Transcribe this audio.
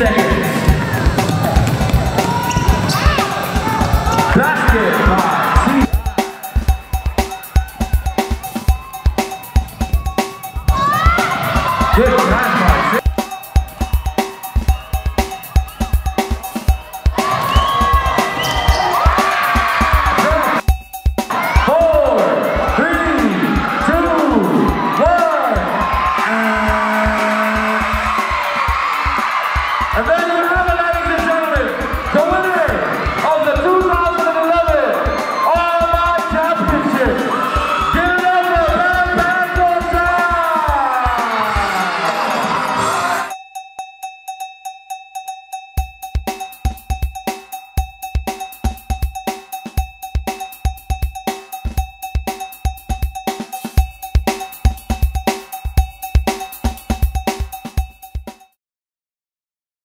seconds. Basket And then